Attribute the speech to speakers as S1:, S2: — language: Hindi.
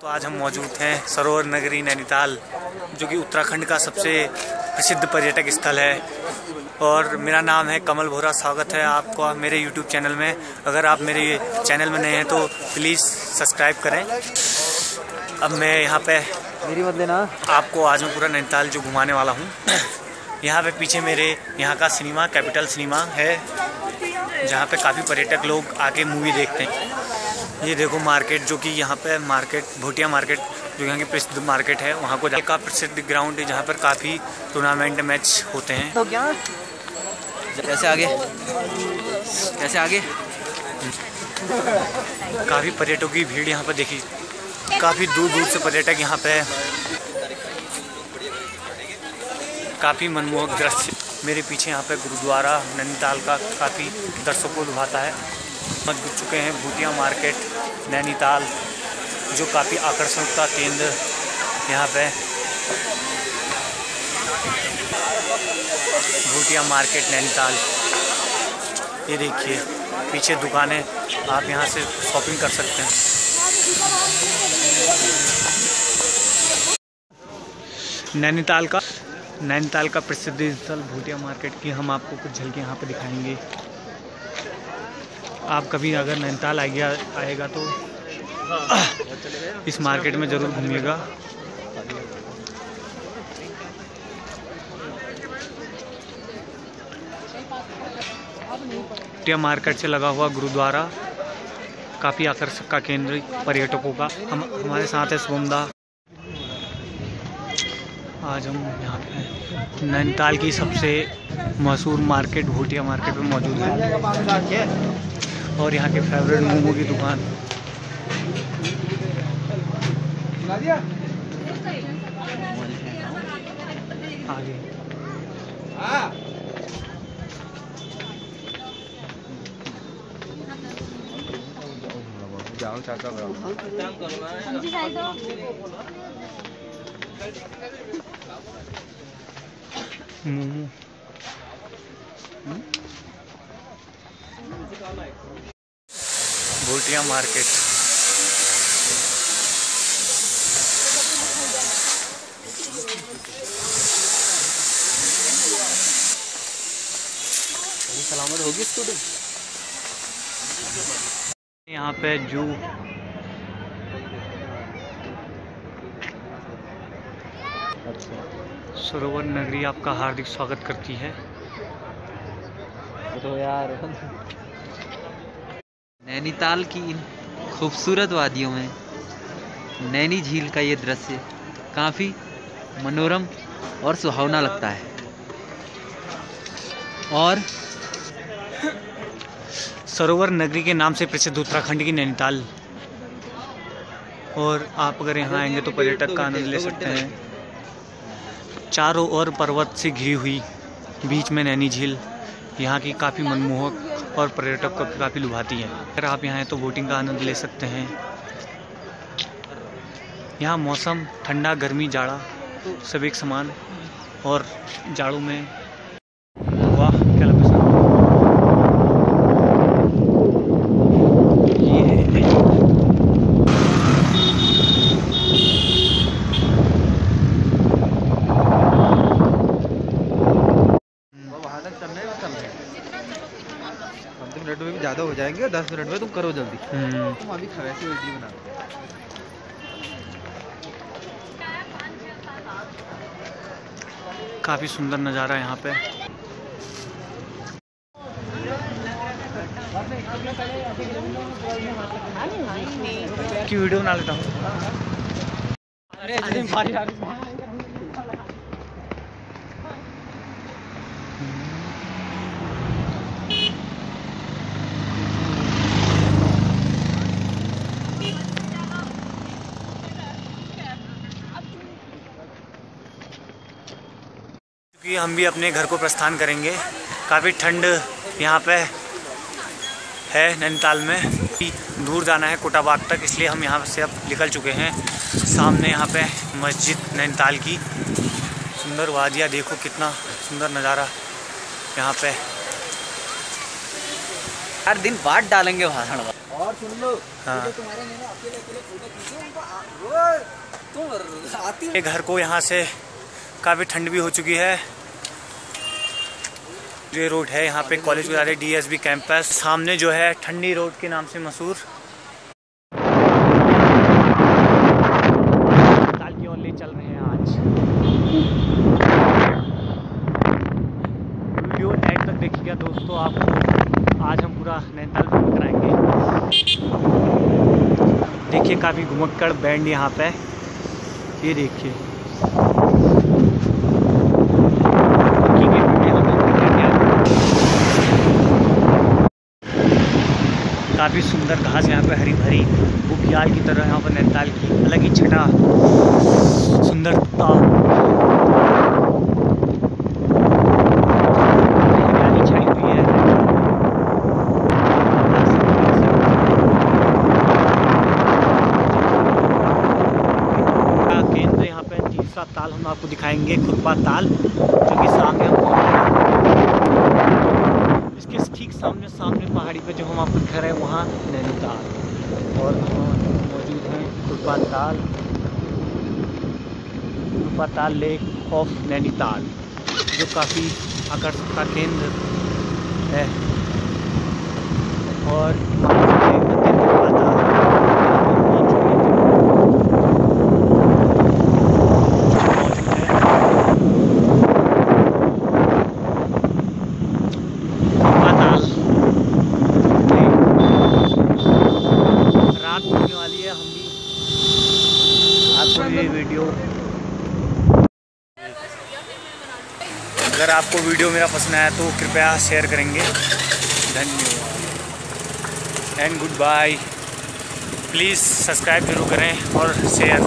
S1: तो आज हम मौजूद हैं सरोवर नगरी नैनीताल जो कि उत्तराखंड का सबसे प्रसिद्ध पर्यटक स्थल है। और मेरा नाम है कमल भोरा स्वागत है आपको मेरे यूट्यूब चैनल में। अगर आप मेरे चैनल में नए हैं तो प्लीज़ सब्सक्राइब करें। अब मैं यहाँ पे
S2: मेरी मत लेना।
S1: आपको आज मैं पूरा नैनीताल जो घुमाने वाला हूँ। यहाँ पे पीछे मेरे यहाँ का सिनेमा कैपिटल सिनेमा है जहाँ पे काफ़ी पर्यटक लोग आके मूवी देखते हैं। ये देखो मार्केट जो कि यहाँ पे मार्केट भोटिया मार्केट जो यहाँ की प्रसिद्ध मार्केट है वहाँ को का प्रसिद्ध ग्राउंड है जहाँ पर काफ़ी टूर्नामेंट मैच होते हैं।
S2: तो क्या? कैसे आगे। कैसे आगे।
S1: काफ़ी पर्यटकों की भीड़ यहाँ पर देखी। काफ़ी दूर दूर से पर्यटक यहाँ पे काफ़ी मनमोहक दृश्य। मेरे पीछे यहाँ पे गुरुद्वारा नैनीताल का काफ़ी दर्शकों को लुभाता है। पहुँच चुके हैं भूतिया मार्केट। नैनीताल, जो काफ़ी आकर्षण का केंद्र यहाँ पे भूटिया मार्केट, नैनीताल। ये देखिए, पीछे दुकानें, आप यहाँ से शॉपिंग कर सकते हैं। नैनीताल का नैनीताल का प्रसिद्ध स्थल भूटिया मार्केट की हम आपको कुछ झलके यहाँ पे दिखाएँगे। आप कभी अगर नैनीताल आएगा आएगा तो इस मार्केट में ज़रूर घूमिएगा। भूटिया मार्केट से लगा हुआ गुरुद्वारा काफ़ी आकर्षक का केंद्र पर्यटकों का। हम, हमारे साथ है सोमदा आज हम यहाँ पे नैनीताल की सबसे मशहूर मार्केट, भूटिया मार्केट में मौजूद है। और यहाँ के फेवरेट मोमो की दुकान। आगे।
S2: जाओ चाचा
S1: मोमो। भूटिया मार्केट
S2: सलामत होगी स्टूडेंट
S1: यहाँ पे जू। सरोवर नगरी आपका हार्दिक स्वागत करती है।
S2: तो यार। नैनीताल की इन खूबसूरत वादियों में नैनी झील का ये दृश्य काफ़ी मनोरम और सुहावना लगता है। और
S1: सरोवर नगरी के नाम से प्रसिद्ध उत्तराखंड की नैनीताल। और आप अगर यहाँ आएँगे तो पर्यटक का आनंद ले सकते हैं। चारों ओर पर्वत से घिरी हुई बीच में नैनी झील यहाँ की काफ़ी मनमोहक और पर्यटक को काफ़ी लुभाती है। अगर आप यहाँ हैं तो बोटिंग का आनंद ले सकते हैं। यहाँ मौसम, ठंडा, गर्मी, जाड़ा, सब एक समान। और जाड़ों में वाह क्या लोकेशन ये है
S2: वहाँ तक चलना है चल रहे पंद्रह मिनट में भी ज़्यादा हो जाएँगे और दस मिनट में तुम करो जल्दी।
S1: हम्म,
S2: तुम अभी वैसे वीडियो बना
S1: काफ़ी सुंदर नज़ारा है यहाँ पे। की वीडियो बना लेता हूँ? क्योंकि हम भी अपने घर को प्रस्थान करेंगे। काफ़ी ठंड यहाँ पे है नैनीताल में। दूर जाना है कोटाबाग तक इसलिए हम यहाँ से अब निकल चुके हैं। सामने यहाँ पे मस्जिद नैनीताल की। सुंदर वादियाँ देखो कितना सुंदर नज़ारा यहाँ पे।
S2: हर दिन बाद डालेंगे भाषण
S3: और सुन लो
S1: हाँ। ये घर को यहाँ से काफ़ी ठंड भी हो चुकी है। ये रोड है, यहाँ पे कॉलेज के डी डीएसबी कैंपस सामने जो है, ठंडी रोड के नाम से मशहूर। चल रहे हैं आज। वीडियो एंड तक देखिएगा दोस्तों, आप आज हम पूरा नैनीताल कराएँगे देखिए, काफ़ी घुमक्कड़ बैंड यहाँ पे ये देखिए। काफ़ी सुंदर घास यहाँ पे हरी भरी बुकियाल की तरह यहाँ पर नैनीताल की अलग ही छटा सुंदरता तीसरा ताल हम आपको दिखाएँगे, खुरपा ताल जो कि सामने हम इसके ठीक सामने सामने पहाड़ी पर जो हम आपको घर रहे हैं, वहाँ नैनीताल। और मौजूद हैं खुरपा ताल लेक ऑफ़ नैनीताल, जो काफ़ी आकर्षक का केंद्र है। और ताल रात होने वाली है हम भी आपको ये वीडियो अगर आपको वीडियो मेरा पसंद आया तो कृपया शेयर करेंगे। धन्यवाद। And good bye please subscribe ज़रूर करें और शेयर